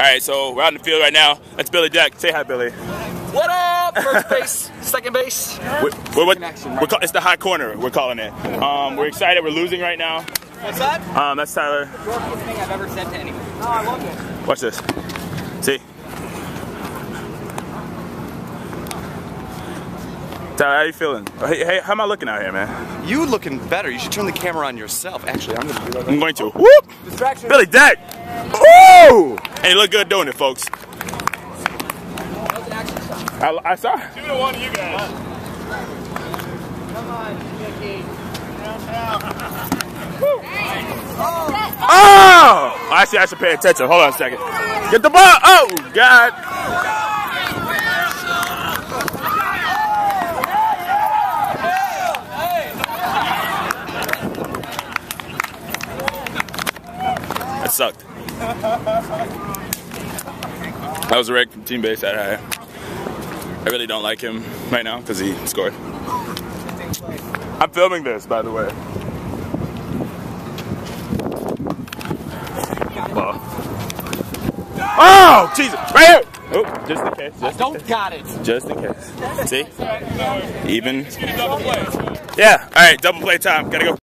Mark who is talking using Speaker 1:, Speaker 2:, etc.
Speaker 1: right, so we're out in the field right now. That's Billy Jack. Say hi, Billy.
Speaker 2: What up? First base, second base.
Speaker 1: We're, we're, what- we're call, it's the hot corner. We're calling it. Um, we're excited. We're losing right now.
Speaker 2: What's that?
Speaker 1: Um, that's Tyler.
Speaker 2: Dorkiest thing I've ever said to anyone. No, I love it.
Speaker 1: Watch this. See? Tyler, how you feeling? Hey, hey, how am I looking out here, man?
Speaker 3: You looking better. You should turn the camera on yourself. Actually, I'm gonna do that.
Speaker 1: I'm going to. Whoop!
Speaker 2: Distraction.
Speaker 1: Billy Deck. Woo! You look good doing it, folks. I, I saw. Two to one, you guys.
Speaker 2: Come on, Mickey.
Speaker 1: Oh! Actually, I should pay attention. Hold on a second. Get the ball. Oh, God. That sucked. That was a wreck from team base. I, I really don't like him right now because he scored. I'm filming this, by the way. Ball. Oh, Jesus! Right here! Oh, just in case. Just,
Speaker 2: Don't got it.
Speaker 1: just in case. See? Even. Yeah. All right. Double play time. Gotta go.